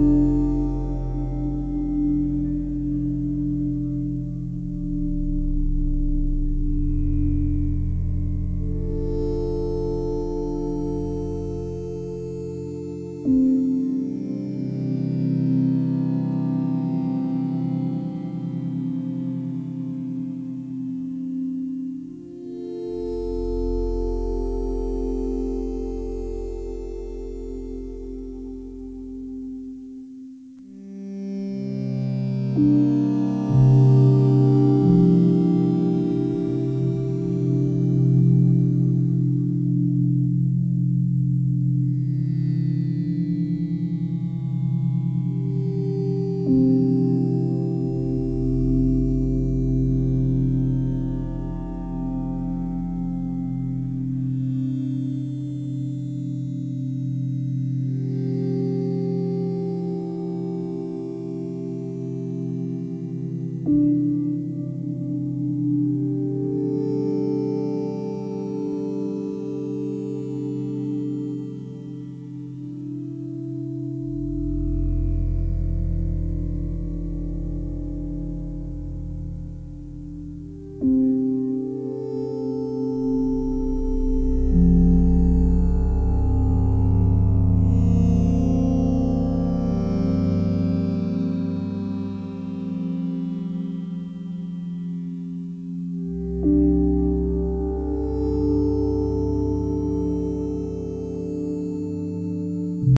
Música